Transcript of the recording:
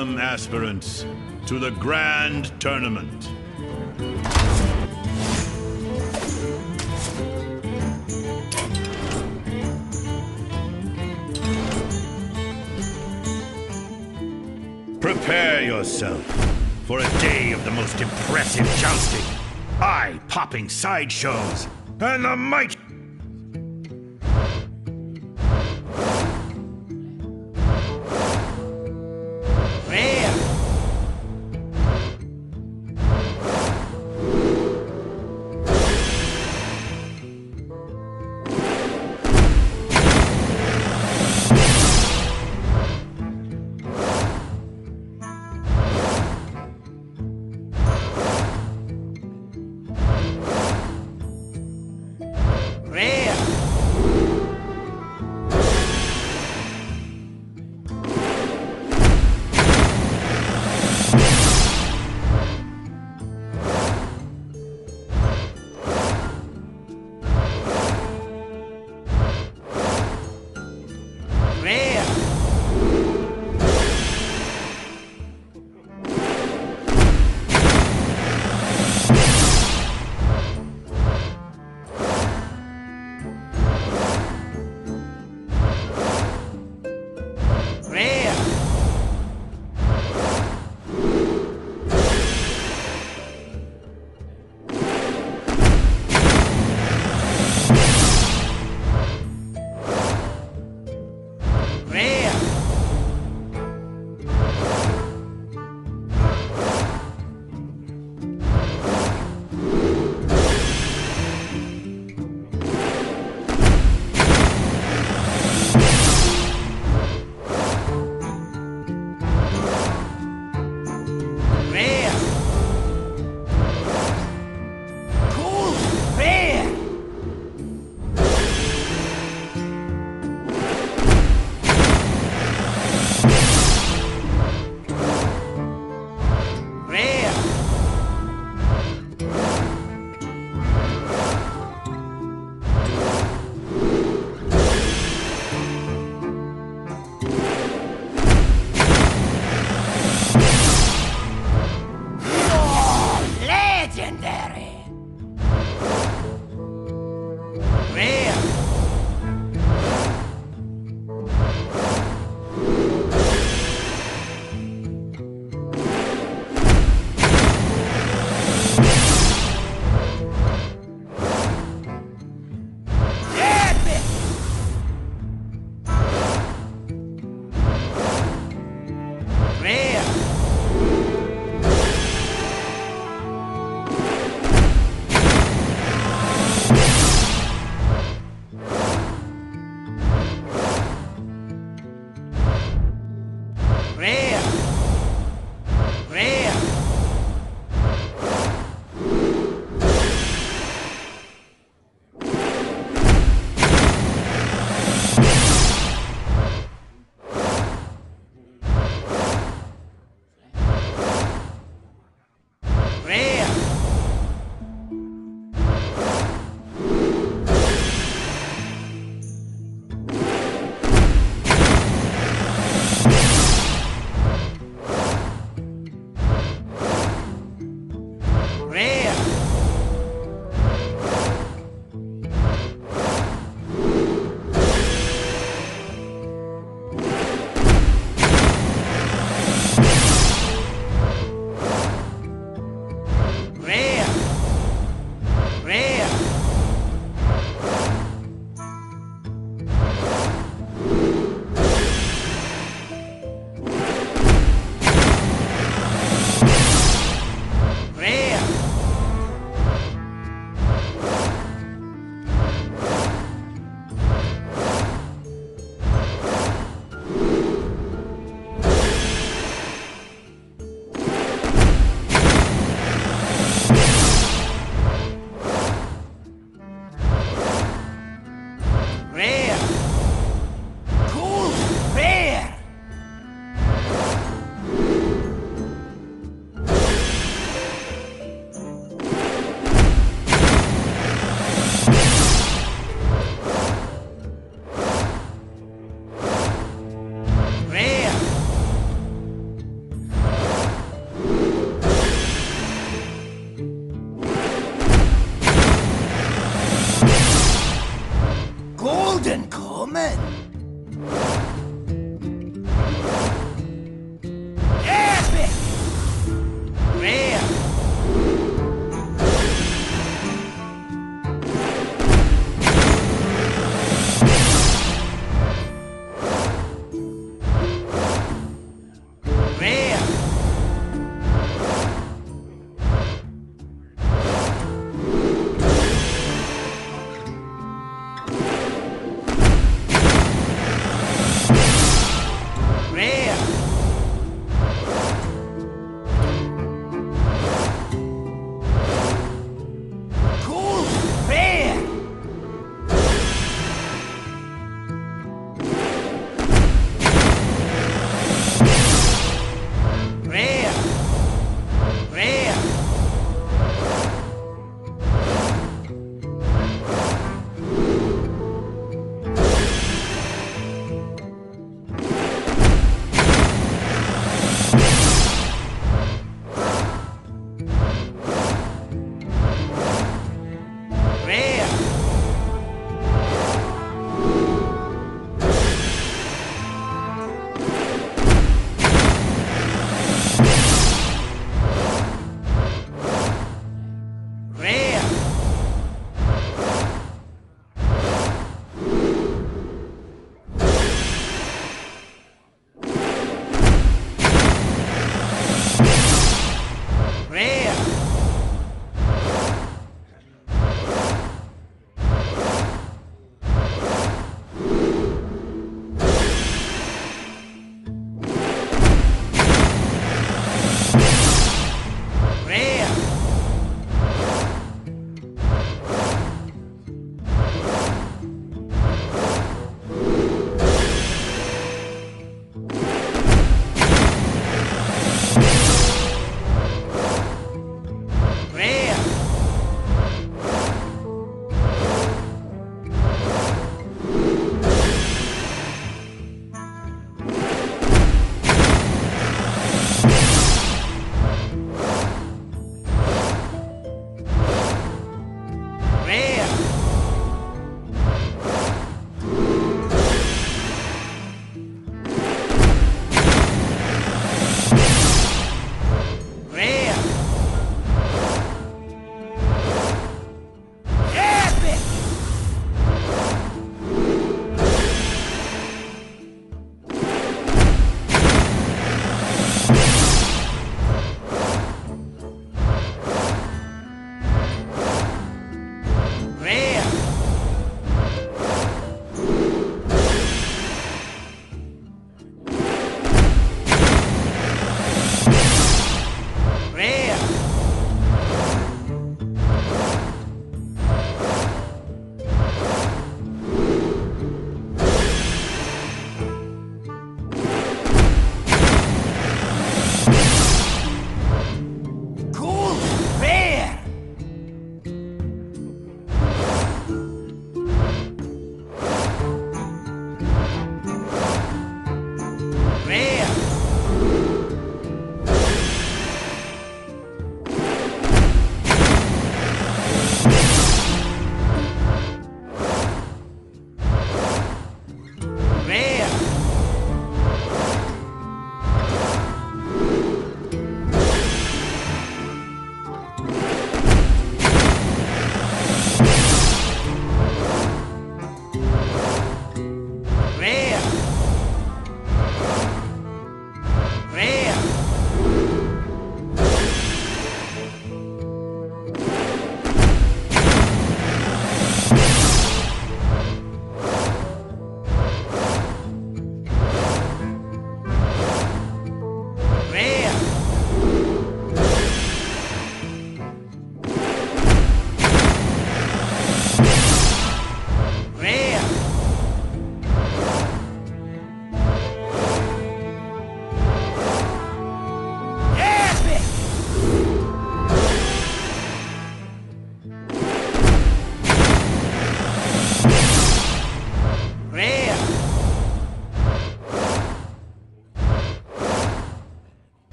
Welcome, aspirants, to the Grand Tournament. Prepare yourself for a day of the most impressive jousting, eye-popping sideshows, and the might Rare.